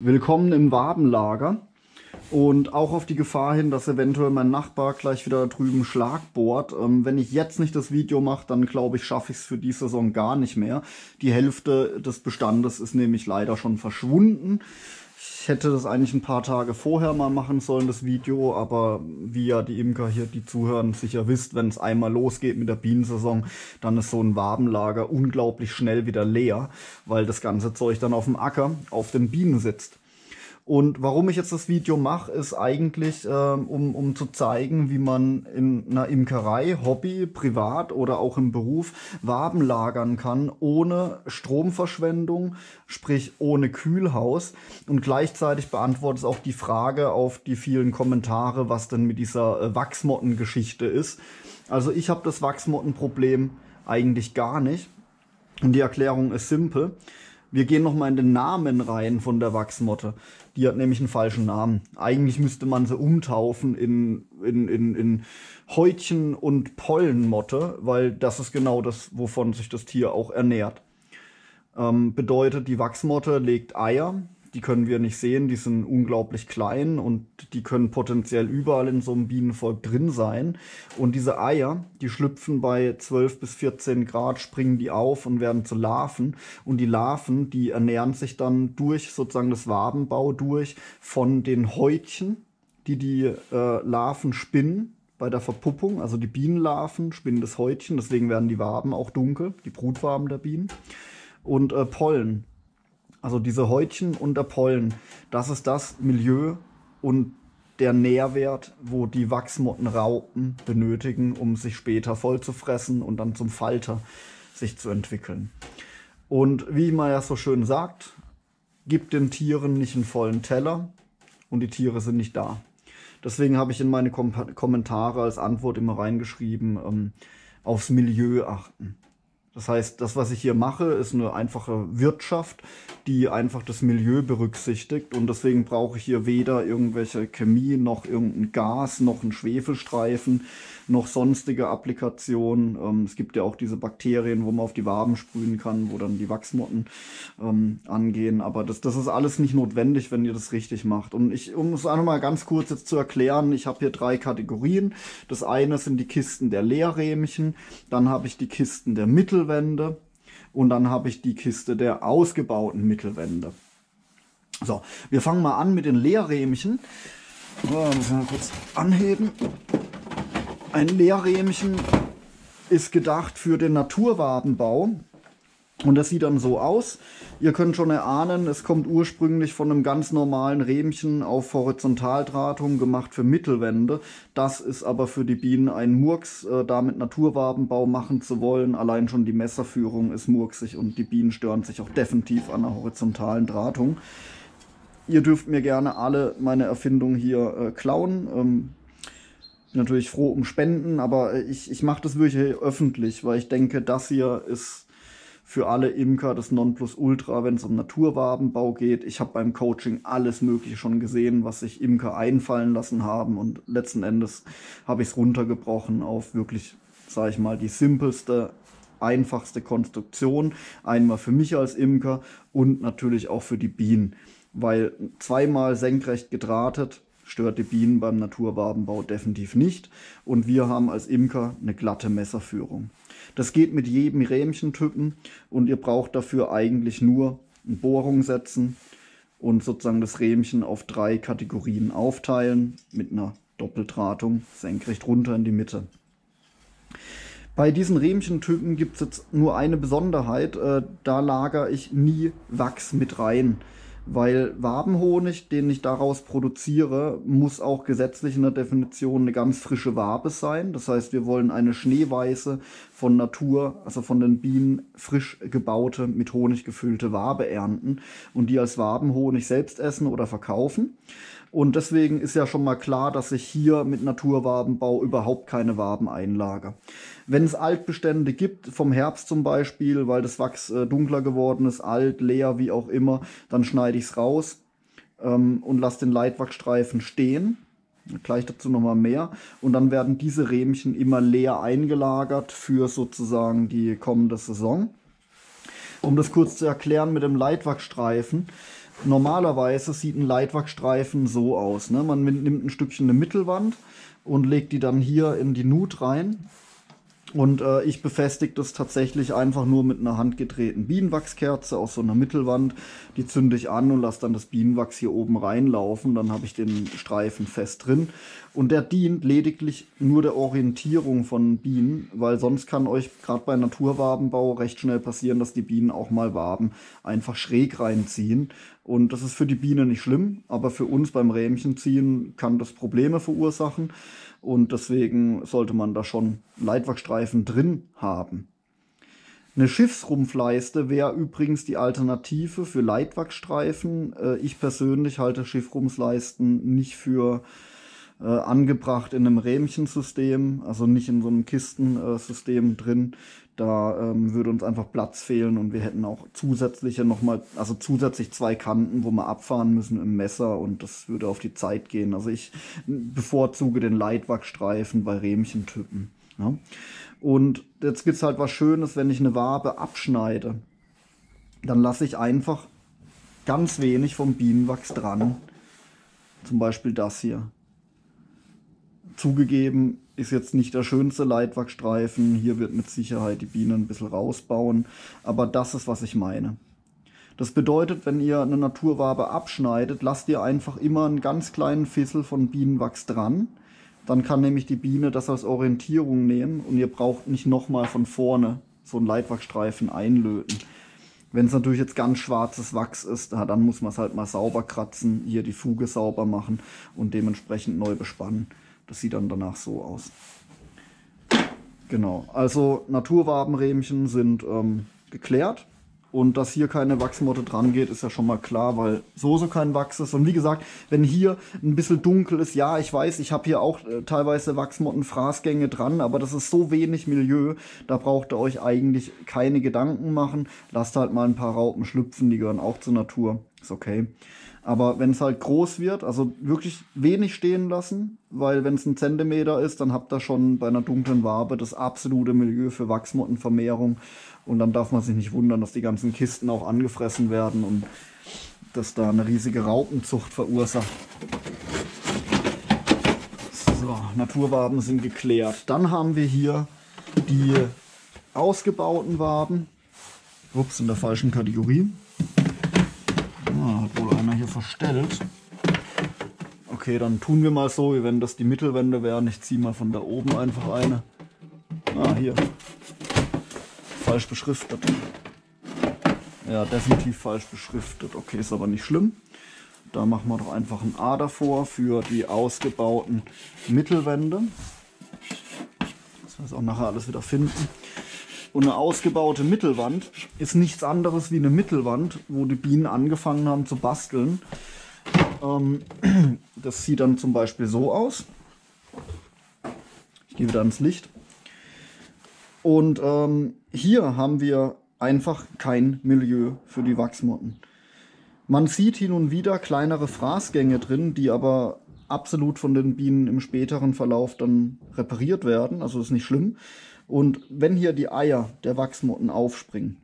Willkommen im Wabenlager und auch auf die Gefahr hin, dass eventuell mein Nachbar gleich wieder drüben Schlag bohrt. Ähm, wenn ich jetzt nicht das Video mache, dann glaube ich, schaffe ich es für die Saison gar nicht mehr. Die Hälfte des Bestandes ist nämlich leider schon verschwunden. Ich hätte das eigentlich ein paar Tage vorher mal machen sollen, das Video, aber wie ja die Imker hier, die zuhören, sicher wisst, wenn es einmal losgeht mit der Bienensaison, dann ist so ein Wabenlager unglaublich schnell wieder leer, weil das ganze Zeug dann auf dem Acker auf den Bienen sitzt. Und warum ich jetzt das Video mache, ist eigentlich, ähm, um, um zu zeigen, wie man in einer Imkerei, Hobby, privat oder auch im Beruf Waben lagern kann, ohne Stromverschwendung, sprich ohne Kühlhaus. Und gleichzeitig beantwortet es auch die Frage auf die vielen Kommentare, was denn mit dieser äh, Wachsmottengeschichte ist. Also ich habe das Wachsmottenproblem eigentlich gar nicht. Und die Erklärung ist simpel. Wir gehen nochmal in den Namen rein von der Wachsmotte. Die hat nämlich einen falschen Namen. Eigentlich müsste man sie umtaufen in, in, in, in Häutchen- und Pollenmotte, weil das ist genau das, wovon sich das Tier auch ernährt. Ähm, bedeutet, die Wachsmotte legt Eier, die können wir nicht sehen, die sind unglaublich klein und die können potenziell überall in so einem Bienenvolk drin sein. Und diese Eier, die schlüpfen bei 12 bis 14 Grad, springen die auf und werden zu Larven. Und die Larven, die ernähren sich dann durch sozusagen das Wabenbau durch von den Häutchen, die die äh, Larven spinnen bei der Verpuppung. Also die Bienenlarven spinnen das Häutchen, deswegen werden die Waben auch dunkel, die Brutwaben der Bienen. Und äh, Pollen also diese Häutchen und der Pollen, das ist das Milieu und der Nährwert, wo die Wachsmottenraupen benötigen, um sich später voll zu fressen und dann zum Falter sich zu entwickeln. Und wie man ja so schön sagt, gibt den Tieren nicht einen vollen Teller und die Tiere sind nicht da. Deswegen habe ich in meine Kom Kommentare als Antwort immer reingeschrieben, ähm, aufs Milieu achten. Das heißt, das, was ich hier mache, ist eine einfache Wirtschaft, die einfach das Milieu berücksichtigt. Und deswegen brauche ich hier weder irgendwelche Chemie, noch irgendein Gas, noch einen Schwefelstreifen, noch sonstige Applikationen. Ähm, es gibt ja auch diese Bakterien, wo man auf die Waben sprühen kann, wo dann die Wachsmotten ähm, angehen. Aber das, das ist alles nicht notwendig, wenn ihr das richtig macht. Und ich, um es einfach mal ganz kurz jetzt zu erklären, ich habe hier drei Kategorien. Das eine sind die Kisten der Leerrähmchen, dann habe ich die Kisten der Mittelwände und dann habe ich die Kiste der ausgebauten Mittelwände. So, wir fangen mal an mit den Leerrähmchen. So, müssen wir kurz anheben. Ein Leerrähmchen ist gedacht für den Naturwabenbau. Und das sieht dann so aus. Ihr könnt schon erahnen, es kommt ursprünglich von einem ganz normalen Rähmchen auf Horizontaldrahtung gemacht für Mittelwände. Das ist aber für die Bienen ein Murks, äh, damit Naturwabenbau machen zu wollen. Allein schon die Messerführung ist murksig und die Bienen stören sich auch definitiv an der horizontalen Drahtung. Ihr dürft mir gerne alle meine Erfindungen hier äh, klauen. Ähm, bin natürlich froh um Spenden, aber ich, ich mache das wirklich öffentlich, weil ich denke, das hier ist für alle Imker das Nonplusultra, wenn es um Naturwabenbau geht. Ich habe beim Coaching alles Mögliche schon gesehen, was sich Imker einfallen lassen haben und letzten Endes habe ich es runtergebrochen auf wirklich, sage ich mal, die simpelste, einfachste Konstruktion. Einmal für mich als Imker und natürlich auch für die Bienen, weil zweimal senkrecht gedrahtet stört die Bienen beim Naturwabenbau definitiv nicht. Und wir haben als Imker eine glatte Messerführung. Das geht mit jedem Rähmchentypen und ihr braucht dafür eigentlich nur eine Bohrung setzen und sozusagen das Rähmchen auf drei Kategorien aufteilen mit einer Doppeldrahtung senkrecht runter in die Mitte. Bei diesen Rähmchentypen gibt es jetzt nur eine Besonderheit, äh, da lagere ich nie Wachs mit rein weil Wabenhonig, den ich daraus produziere, muss auch gesetzlich in der Definition eine ganz frische Wabe sein. Das heißt, wir wollen eine schneeweiße von Natur, also von den Bienen frisch gebaute, mit Honig gefüllte Wabe ernten und die als Wabenhonig selbst essen oder verkaufen. Und deswegen ist ja schon mal klar, dass ich hier mit Naturwabenbau überhaupt keine Waben einlage. Wenn es Altbestände gibt, vom Herbst zum Beispiel, weil das Wachs äh, dunkler geworden ist, alt, leer, wie auch immer, dann schneide ich es raus ähm, und lasse den Leitwachsstreifen stehen. Gleich dazu nochmal mehr. Und dann werden diese Rähmchen immer leer eingelagert für sozusagen die kommende Saison. Um das kurz zu erklären mit dem Leitwachsstreifen. Normalerweise sieht ein Leitwachstreifen so aus. Ne? Man nimmt ein Stückchen eine Mittelwand und legt die dann hier in die Nut rein und äh, ich befestige das tatsächlich einfach nur mit einer handgedrehten Bienenwachskerze aus so einer Mittelwand. Die zünde ich an und lasse dann das Bienenwachs hier oben reinlaufen. Dann habe ich den Streifen fest drin. Und der dient lediglich nur der Orientierung von Bienen, weil sonst kann euch gerade bei Naturwabenbau recht schnell passieren, dass die Bienen auch mal Waben einfach schräg reinziehen. Und das ist für die Biene nicht schlimm, aber für uns beim Rähmchenziehen kann das Probleme verursachen. Und deswegen sollte man da schon Leitwachstreifen drin haben. Eine Schiffsrumpfleiste wäre übrigens die Alternative für Leitwachsstreifen. Äh, ich persönlich halte Schiffsrumpfleisten nicht für äh, angebracht in einem Rähmchensystem, also nicht in so einem Kistensystem drin. Da ähm, würde uns einfach Platz fehlen und wir hätten auch zusätzliche nochmal, also zusätzlich zwei Kanten, wo wir abfahren müssen im Messer und das würde auf die Zeit gehen. Also ich bevorzuge den Leitwachsstreifen bei Rähmchentypen. Ja. Und jetzt gibt es halt was Schönes, wenn ich eine Wabe abschneide, dann lasse ich einfach ganz wenig vom Bienenwachs dran. Zum Beispiel das hier. Zugegeben, ist jetzt nicht der schönste Leitwachstreifen. Hier wird mit Sicherheit die Biene ein bisschen rausbauen. Aber das ist, was ich meine. Das bedeutet, wenn ihr eine Naturwabe abschneidet, lasst ihr einfach immer einen ganz kleinen Fissel von Bienenwachs dran. Dann kann nämlich die Biene das als Orientierung nehmen und ihr braucht nicht nochmal von vorne so einen Leitwachsstreifen einlöten. Wenn es natürlich jetzt ganz schwarzes Wachs ist, dann muss man es halt mal sauber kratzen, hier die Fuge sauber machen und dementsprechend neu bespannen. Das sieht dann danach so aus. Genau, also Naturwabenrähmchen sind ähm, geklärt. Und dass hier keine Wachsmotte dran geht, ist ja schon mal klar, weil so so kein Wachs ist. Und wie gesagt, wenn hier ein bisschen dunkel ist, ja, ich weiß, ich habe hier auch äh, teilweise Wachsmotten-Fraßgänge dran, aber das ist so wenig Milieu, da braucht ihr euch eigentlich keine Gedanken machen. Lasst halt mal ein paar Raupen schlüpfen, die gehören auch zur Natur. Ist okay. Aber wenn es halt groß wird, also wirklich wenig stehen lassen, weil wenn es ein Zentimeter ist, dann habt ihr schon bei einer dunklen Wabe das absolute Milieu für Wachsmottenvermehrung. Und dann darf man sich nicht wundern, dass die ganzen Kisten auch angefressen werden und dass da eine riesige Raupenzucht verursacht. So, Naturwaben sind geklärt. Dann haben wir hier die ausgebauten Waben. Ups, in der falschen Kategorie. Ah, hat wohl einer hier verstellt. Okay, dann tun wir mal so, wie wenn das die Mittelwände wären. Ich ziehe mal von da oben einfach eine. Ah, hier. Falsch beschriftet. Ja, definitiv falsch beschriftet. Okay, ist aber nicht schlimm. Da machen wir doch einfach ein A davor für die ausgebauten Mittelwände. Das heißt auch nachher alles wieder finden. Und eine ausgebaute Mittelwand ist nichts anderes wie eine Mittelwand, wo die Bienen angefangen haben zu basteln. Ähm, das sieht dann zum Beispiel so aus. Ich gehe wieder ans Licht. Und ähm, hier haben wir einfach kein Milieu für die Wachsmotten. Man sieht hin und wieder kleinere Fraßgänge drin, die aber absolut von den Bienen im späteren Verlauf dann repariert werden. Also ist nicht schlimm. Und wenn hier die Eier der Wachsmotten aufspringen,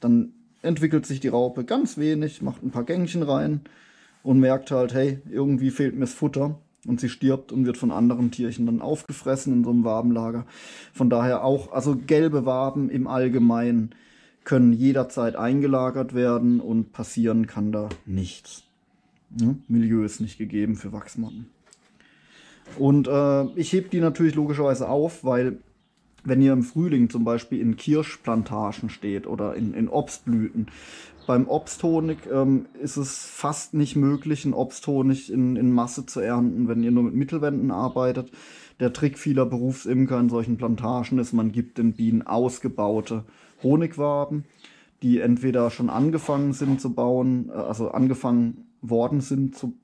dann entwickelt sich die Raupe ganz wenig, macht ein paar Gängchen rein und merkt halt, hey, irgendwie fehlt mir das Futter. Und sie stirbt und wird von anderen Tierchen dann aufgefressen in so einem Wabenlager. Von daher auch, also gelbe Waben im Allgemeinen können jederzeit eingelagert werden und passieren kann da nichts. Ja, Milieu ist nicht gegeben für Wachsmotten. Und äh, ich heb die natürlich logischerweise auf, weil wenn ihr im Frühling zum Beispiel in Kirschplantagen steht oder in, in Obstblüten. Beim Obsthonig ähm, ist es fast nicht möglich, einen Obsthonig in, in Masse zu ernten, wenn ihr nur mit Mittelwänden arbeitet. Der Trick vieler Berufsimker in solchen Plantagen ist, man gibt den Bienen ausgebaute Honigwaben, die entweder schon angefangen sind zu bauen, äh, also angefangen worden sind zu,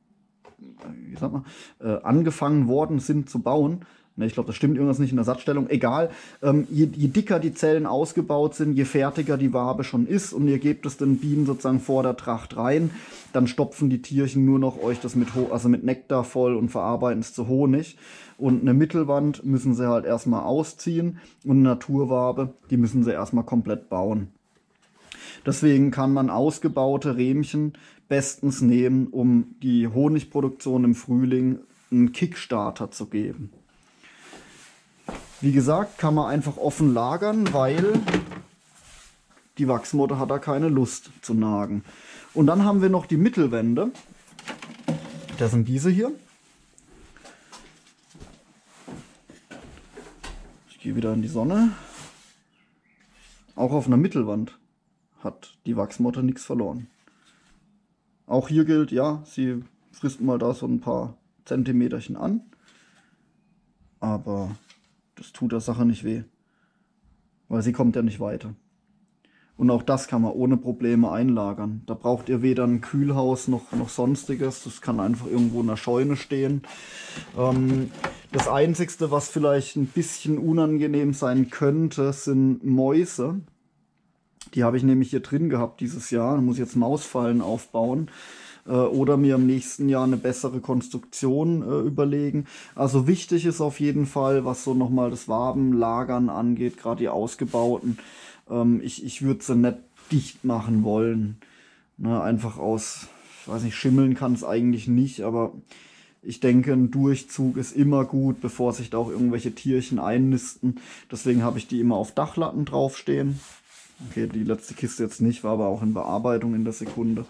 wie sagt man, äh, angefangen worden sind zu bauen, ich glaube, das stimmt irgendwas nicht in der Satzstellung. Egal, ähm, je, je, dicker die Zellen ausgebaut sind, je fertiger die Wabe schon ist und ihr gebt es den Bienen sozusagen vor der Tracht rein, dann stopfen die Tierchen nur noch euch das mit, also mit Nektar voll und verarbeiten es zu Honig. Und eine Mittelwand müssen sie halt erstmal ausziehen und eine Naturwabe, die müssen sie erstmal komplett bauen. Deswegen kann man ausgebaute Rähmchen bestens nehmen, um die Honigproduktion im Frühling einen Kickstarter zu geben. Wie gesagt, kann man einfach offen lagern, weil die Wachsmotte hat da keine Lust zu nagen. Und dann haben wir noch die Mittelwände. Das sind diese hier. Ich gehe wieder in die Sonne. Auch auf einer Mittelwand hat die Wachsmotte nichts verloren. Auch hier gilt, ja, sie frisst mal da so ein paar Zentimeterchen an. Aber das tut der Sache nicht weh. Weil sie kommt ja nicht weiter. Und auch das kann man ohne Probleme einlagern. Da braucht ihr weder ein Kühlhaus noch, noch sonstiges. Das kann einfach irgendwo in der Scheune stehen. Ähm, das Einzigste, was vielleicht ein bisschen unangenehm sein könnte, sind Mäuse. Die habe ich nämlich hier drin gehabt dieses Jahr. Da muss ich jetzt Mausfallen aufbauen äh, oder mir im nächsten Jahr eine bessere Konstruktion äh, überlegen. Also wichtig ist auf jeden Fall, was so nochmal das Wabenlagern angeht, gerade die ausgebauten, ähm, ich ich würde sie nicht dicht machen wollen. Ne, einfach aus, ich weiß nicht, schimmeln kann es eigentlich nicht, aber ich denke, ein Durchzug ist immer gut, bevor sich da auch irgendwelche Tierchen einnisten. Deswegen habe ich die immer auf Dachlatten draufstehen. Okay, die letzte Kiste jetzt nicht, war aber auch in Bearbeitung in der Sekunde.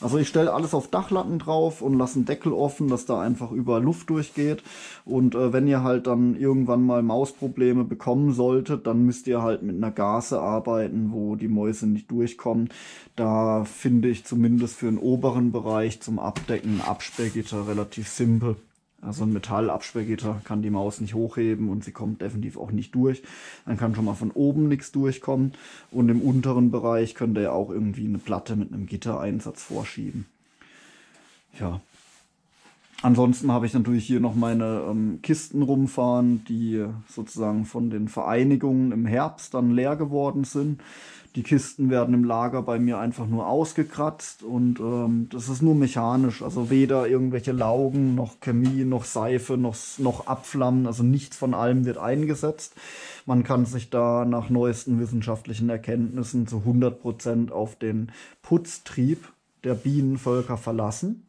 Also ich stelle alles auf Dachlatten drauf und lasse einen Deckel offen, dass da einfach überall Luft durchgeht. Und äh, wenn ihr halt dann irgendwann mal Mausprobleme bekommen solltet, dann müsst ihr halt mit einer Gase arbeiten, wo die Mäuse nicht durchkommen. Da finde ich zumindest für den oberen Bereich zum Abdecken Absperrgitter relativ simpel. Also ein Metallabsperrgitter kann die Maus nicht hochheben und sie kommt definitiv auch nicht durch. Dann kann schon mal von oben nichts durchkommen. Und im unteren Bereich könnt ihr auch irgendwie eine Platte mit einem Gittereinsatz vorschieben. Ja. Ansonsten habe ich natürlich hier noch meine ähm, Kisten rumfahren, die sozusagen von den Vereinigungen im Herbst dann leer geworden sind. Die Kisten werden im Lager bei mir einfach nur ausgekratzt und ähm, das ist nur mechanisch. Also weder irgendwelche Laugen, noch Chemie, noch Seife, noch, noch Abflammen. Also nichts von allem wird eingesetzt. Man kann sich da nach neuesten wissenschaftlichen Erkenntnissen zu 100 Prozent auf den Putztrieb der Bienenvölker verlassen.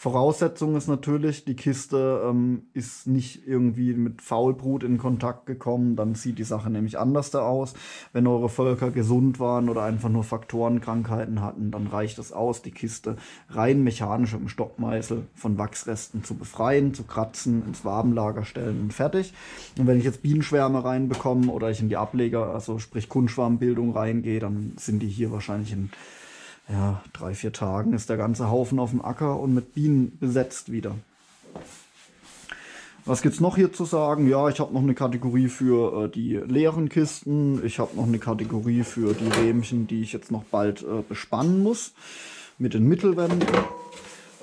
Voraussetzung ist natürlich, die Kiste ähm, ist nicht irgendwie mit Faulbrut in Kontakt gekommen, dann sieht die Sache nämlich anders da aus. Wenn eure Völker gesund waren oder einfach nur Faktorenkrankheiten hatten, dann reicht es aus, die Kiste rein mechanisch im Stockmeißel von Wachsresten zu befreien, zu kratzen, ins Wabenlager stellen und fertig. Und wenn ich jetzt Bienenschwärme reinbekomme oder ich in die Ableger, also sprich Kunstschwarmbildung reingehe, dann sind die hier wahrscheinlich in ja, drei, vier Tagen ist der ganze Haufen auf dem Acker und mit Bienen besetzt wieder. Was gibt's noch hier zu sagen? Ja, ich habe noch eine Kategorie für äh, die leeren Kisten. Ich habe noch eine Kategorie für die Rähmchen, die ich jetzt noch bald äh, bespannen muss mit den Mittelwänden.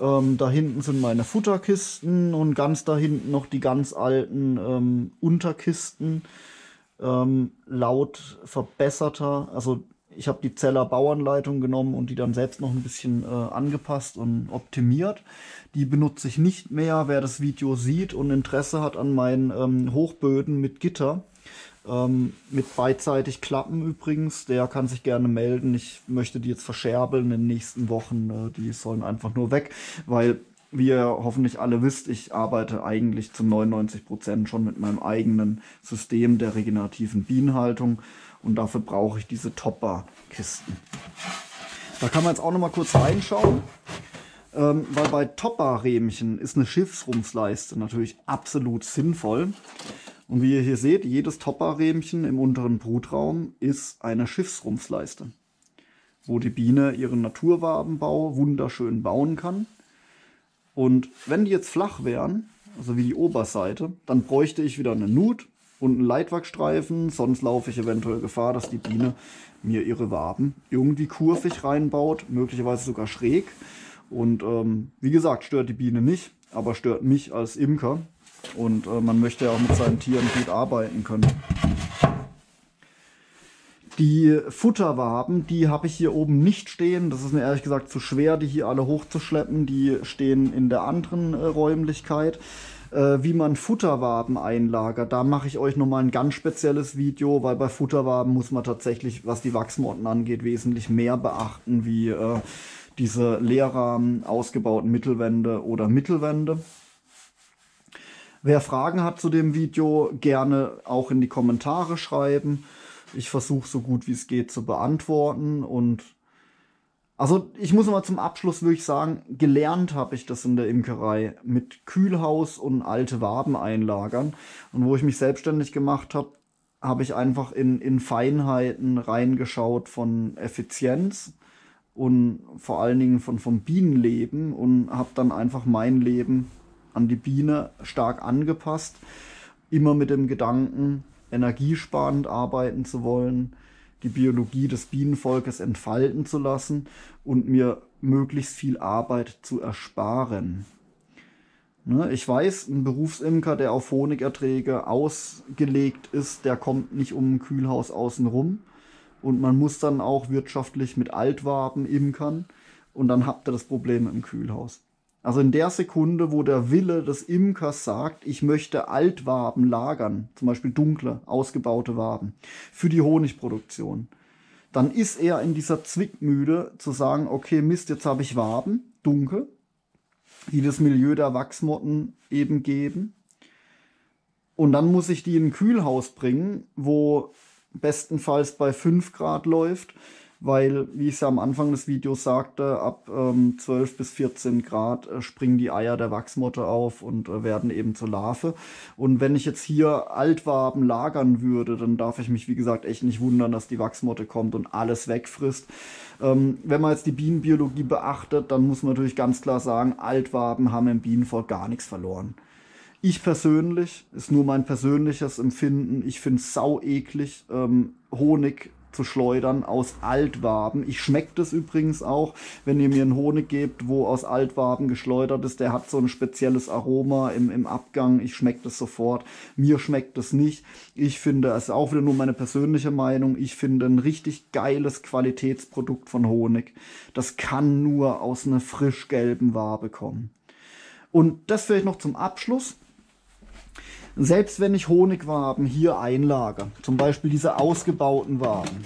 Ähm, da hinten sind meine Futterkisten und ganz da hinten noch die ganz alten ähm, Unterkisten. Ähm, laut verbesserter, also ich habe die Zeller Bauanleitung genommen und die dann selbst noch ein bisschen äh, angepasst und optimiert. Die benutze ich nicht mehr. Wer das Video sieht und Interesse hat an meinen ähm, Hochböden mit Gitter, ähm, mit beidseitig Klappen übrigens, der kann sich gerne melden. Ich möchte die jetzt verscherbeln in den nächsten Wochen. Äh, die sollen einfach nur weg, weil wie ihr hoffentlich alle wisst, ich arbeite eigentlich zu 99 Prozent schon mit meinem eigenen System der regenerativen Bienenhaltung und dafür brauche ich diese Topper-Kisten. Da kann man jetzt auch noch mal kurz reinschauen. Ähm, weil bei Topper-Rähmchen ist eine Schiffsrumpfleiste natürlich absolut sinnvoll. Und wie ihr hier seht, jedes Topper-Rähmchen im unteren Brutraum ist eine Schiffsrumpfleiste, wo die Biene ihren Naturwabenbau wunderschön bauen kann. Und wenn die jetzt flach wären, also wie die Oberseite, dann bräuchte ich wieder eine Nut und einen Leitwachstreifen, sonst laufe ich eventuell Gefahr, dass die Biene mir ihre Waben irgendwie kurvig reinbaut, möglicherweise sogar schräg. Und ähm, wie gesagt, stört die Biene nicht, aber stört mich als Imker. Und äh, man möchte ja auch mit seinen Tieren gut arbeiten können. Die Futterwaben, die habe ich hier oben nicht stehen. Das ist mir ehrlich gesagt zu schwer, die hier alle hochzuschleppen. Die stehen in der anderen äh, Räumlichkeit. Äh, wie man Futterwaben einlagert. Da mache ich euch nochmal ein ganz spezielles Video, weil bei Futterwaben muss man tatsächlich, was die Wachsmotten angeht, wesentlich mehr beachten, wie äh, diese Leerrahmen, ausgebauten Mittelwände oder Mittelwände. Wer Fragen hat zu dem Video, gerne auch in die Kommentare schreiben. Ich versuche so gut wie es geht zu beantworten und also ich muss mal zum Abschluss wirklich sagen, gelernt habe ich das in der Imkerei mit Kühlhaus und alte Waben einlagern. Und wo ich mich selbstständig gemacht habe, habe ich einfach in, in Feinheiten reingeschaut von Effizienz und vor allen Dingen von, vom Bienenleben und habe dann einfach mein Leben an die Biene stark angepasst. Immer mit dem Gedanken, energiesparend arbeiten zu wollen die Biologie des Bienenvolkes entfalten zu lassen und mir möglichst viel Arbeit zu ersparen. Ne, ich weiß, ein Berufsimker, der auf Honigerträge ausgelegt ist, der kommt nicht um ein Kühlhaus außen rum. Und man muss dann auch wirtschaftlich mit Altwaben imkern. Und dann habt ihr das Problem im Kühlhaus. Also in der Sekunde, wo der Wille des Imkers sagt, ich möchte Altwaben lagern, zum Beispiel dunkle, ausgebaute Waben, für die Honigproduktion, dann ist er in dieser Zwickmühle zu sagen, okay, Mist, jetzt habe ich Waben, dunkel, die das Milieu der Wachsmotten eben geben. Und dann muss ich die in ein Kühlhaus bringen, wo bestenfalls bei 5 Grad läuft, weil, wie ich es ja am Anfang des Videos sagte, ab ähm, 12 bis 14 Grad äh, springen die Eier der Wachsmotte auf und äh, werden eben zur Larve. Und wenn ich jetzt hier Altwaben lagern würde, dann darf ich mich, wie gesagt, echt nicht wundern, dass die Wachsmotte kommt und alles wegfrisst. Ähm, wenn man jetzt die Bienenbiologie beachtet, dann muss man natürlich ganz klar sagen, Altwaben haben im Bienenvolk gar nichts verloren. Ich persönlich, ist nur mein persönliches Empfinden, ich finde es sau eklig, ähm, Honig zu schleudern aus Altwaben. Ich schmecke das übrigens auch, wenn ihr mir einen Honig gebt, wo aus Altwaben geschleudert ist. Der hat so ein spezielles Aroma im, im Abgang. Ich schmecke das sofort. Mir schmeckt das nicht. Ich finde, es ist auch wieder nur meine persönliche Meinung, ich finde ein richtig geiles Qualitätsprodukt von Honig. Das kann nur aus einer frisch gelben Wabe kommen. Und das vielleicht noch zum Abschluss. Selbst wenn ich Honigwaben hier einlagere, zum Beispiel diese ausgebauten Waben,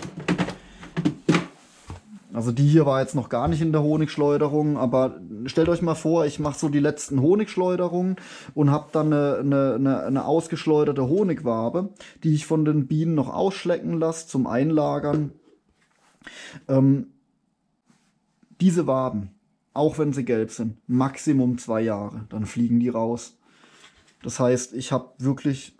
also die hier war jetzt noch gar nicht in der Honigschleuderung, aber stellt euch mal vor, ich mache so die letzten Honigschleuderungen und habe dann eine, eine, eine, ausgeschleuderte Honigwabe, die ich von den Bienen noch ausschlecken lasse zum Einlagern. Ähm, diese Waben, auch wenn sie gelb sind, Maximum zwei Jahre, dann fliegen die raus. Das heißt, ich habe wirklich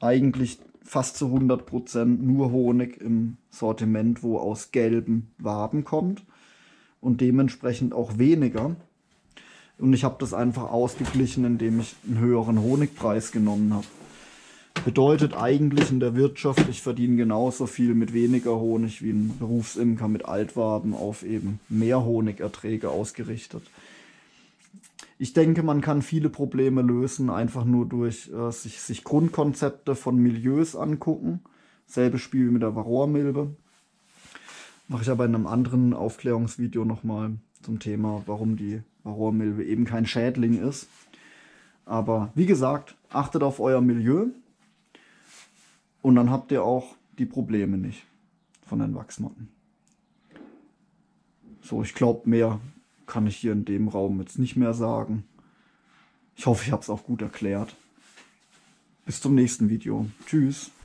eigentlich fast zu 100% nur Honig im Sortiment, wo aus gelben Waben kommt und dementsprechend auch weniger. Und ich habe das einfach ausgeglichen, indem ich einen höheren Honigpreis genommen habe. Bedeutet eigentlich in der Wirtschaft, ich verdiene genauso viel mit weniger Honig wie ein Berufsimker mit Altwaben auf eben mehr Honigerträge ausgerichtet. Ich denke, man kann viele Probleme lösen, einfach nur durch äh, sich, sich Grundkonzepte von Milieus angucken. Selbes Spiel wie mit der Varroa-Milbe. Mache ich aber in einem anderen Aufklärungsvideo nochmal zum Thema, warum die Varroa-Milbe eben kein Schädling ist. Aber wie gesagt, achtet auf euer Milieu und dann habt ihr auch die Probleme nicht von den Wachsmotten. So, ich glaube, mehr kann ich hier in dem Raum jetzt nicht mehr sagen. Ich hoffe, ich habe es auch gut erklärt. Bis zum nächsten Video. Tschüss.